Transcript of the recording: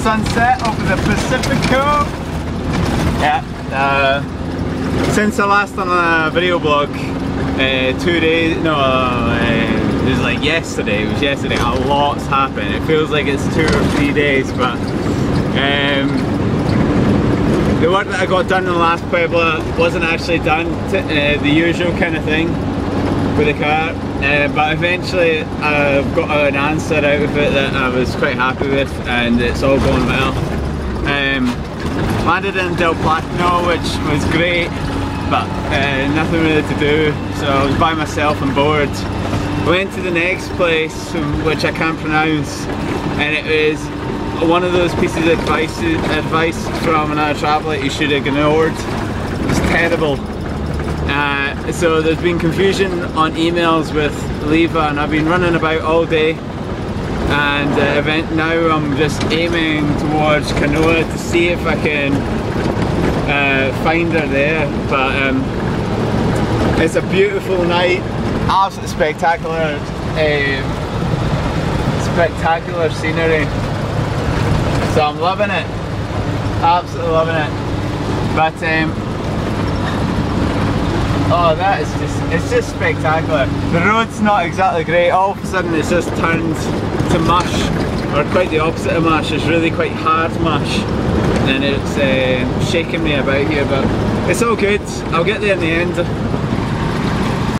sunset over the Pacifico. Yeah. Uh, since the last a video blog, uh, two days, no, uh, it was like yesterday, it was yesterday, a lot's happened. It feels like it's two or three days, but um, the work that I got done in the last Puebla wasn't actually done to, uh, the usual kind of thing with the car, uh, but eventually I've got an answer out of it that I was quite happy with and it's all going well. Um, landed in Del Platano which was great but uh, nothing really to do so I was by myself and bored. Went to the next place which I can't pronounce and it was one of those pieces of advice, advice from another traveller you should have ignored. It was terrible. Uh, so there's been confusion on emails with Leva and I've been running about all day. And uh, event now I'm just aiming towards Canoa to see if I can uh, find her there. But um, it's a beautiful night. Absolutely spectacular um, spectacular scenery. So I'm loving it. Absolutely loving it. But um, oh that is just it's just spectacular. The road's not exactly great. All of a sudden it's just turned to mush or quite the opposite of mush it's really quite hard mush and it's uh, shaking me about here but it's all good. I'll get there in the end